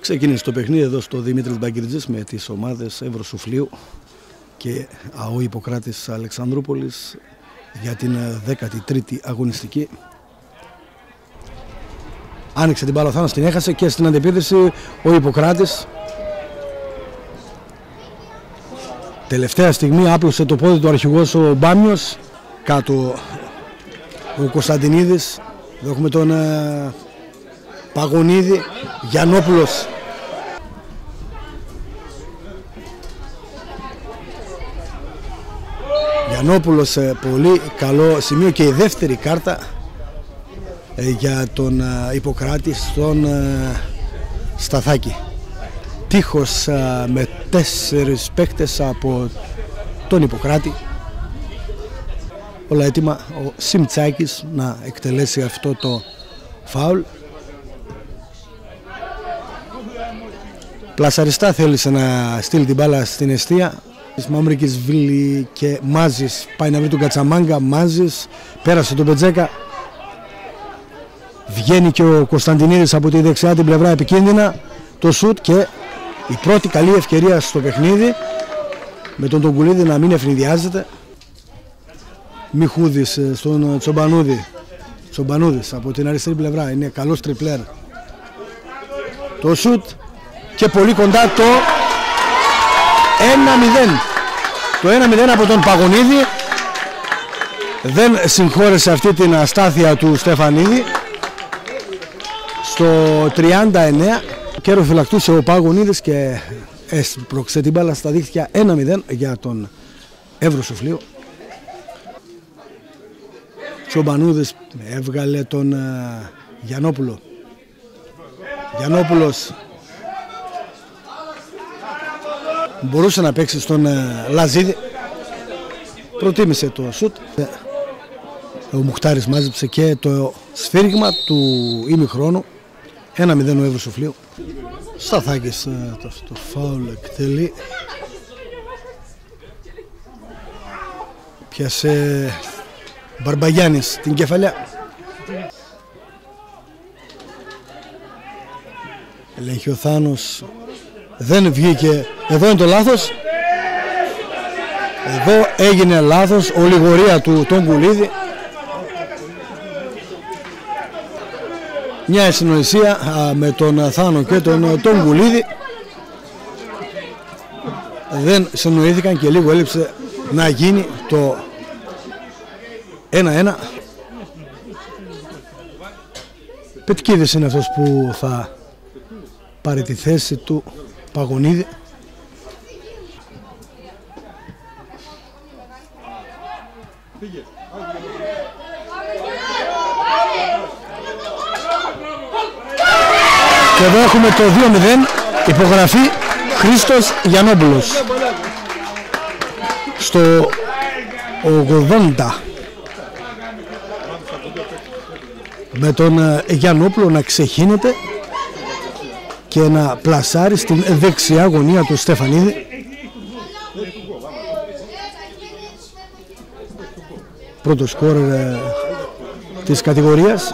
Ξεκίνησε το παιχνίδι εδώ στο Δημήτρης Μπαγκυρτζής με τις ομάδες Ευρωσουφλίου και ΑΟ Ιπποκράτης Αλεξανδρούπολης για την 13η αγωνιστική. Άνοιξε την μπάλα την έχασε και στην αντεπίθεση ο Ιπποκράτης. Τελευταία στιγμή άπλωσε το πόδι του αρχηγός ο Μπάμιος κάτω ο Κωνσταντινίδης. Εδώ έχουμε τον ε, Παγωνίδη, Γιαννόπουλος. Γιαννόπουλος σε πολύ καλό σημείο και η δεύτερη κάρτα ε, για τον ε, Ιπποκράτη στον ε, Σταθάκη. Τείχος με τέσσερις παίκτες από τον Ιπποκράτη. Όλα έτοιμα ο Σιμτσάκης να εκτελέσει αυτό το φάουλ. Πλασαριστά θέλησε να στείλει την μπάλα στην αιστεία. Της Μαμρικής Βίλη και Μάζης πάει να βρει τον Κατσαμάγκα, Μάζης πέρασε τον Πετζέκα. Βγαίνει και ο Κωνσταντινίδης από τη δεξιά την πλευρά επικίνδυνα το σουτ και η πρώτη καλή ευκαιρία στο παιχνίδι με τον Τογκουλίδη να μην ευνηδιάζεται. Μιχούδης ε, στον Τσομπανούδη. Τσομπανούδης από την αριστερή πλευρά είναι καλός τριπλέρ. Το σουτ και πολύ κοντά το 1-0. Το 1-0 από τον Παγωνίδη. Δεν συγχώρεσε αυτή την αστάθεια του Στεφανίδη. Στο 39 καιροφυλακτούσε ο Παγωνίδης και έσπρωξε την μπάλα στα δίχτυα 1-0 για τον Ευρωσοφλίο. Τσομπανούδης έβγαλε τον uh, Γιαννόπουλο. Γιαννόπουλος μπορούσε να παίξει στον uh, Λαζίδη. Προτίμησε το σουτ. Ο Μουχτάρης μάζεψε και το σφύριγμα του ημιχρόνου. 1-0 ο Ευρωσοφλίου. Σταθάκης uh, το, το φάουλ εκτελεί. Πιάσε Μπαρμπαγιάννης την κεφαλιά. Ελέγχει ο Θάνος. Δεν βγήκε. Εδώ είναι το λάθος. Εδώ έγινε λάθος. Ολιγορία του τον Κουλίδη. Μια συνοησία με τον Θάνο και τον, τον Κουλίδη. Δεν συνοήθηκαν και λίγο έλειψε να γίνει το ένα-ένα. Πετκίδης είναι αυτός που θα πάρει τη θέση του Παγωνίδη. Και εδώ έχουμε το 2-0 υπογραφή Χρήστος Γιαννόπουλος στο 80 με τον ε, Γιαννόπουλο να ξεχύνεται και να πλασάρει στην δεξιά γωνία του Στεφανίδη. Πρώτο σκόρ ε, της κατηγορίας,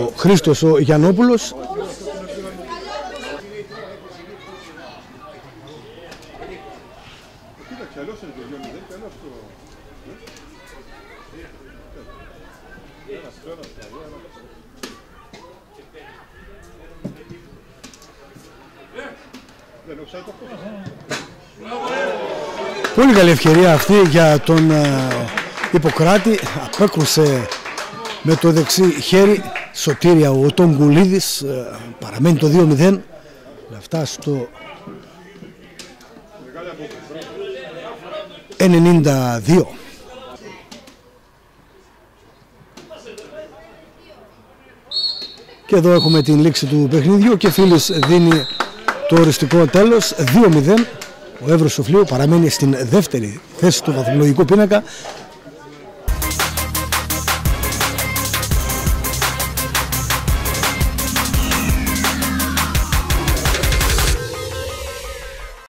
ο Χρήστος ο Γιαννόπουλος Πολύ καλή ευκαιρία αυτή για τον uh, Ιπποκράτη. Απέκρουσε με το δεξί χέρι σωτήρια ο Τον Κουλίδης. Uh, παραμένει το 2-0. Αυτά στο 92. Και εδώ έχουμε την λήξη του παιχνιδιού και φίλης δίνει το οριστικό τέλος 2-0 ο Εύρος Σοφλίου παραμένει στην δεύτερη θέση του βαθμολογικού πίνακα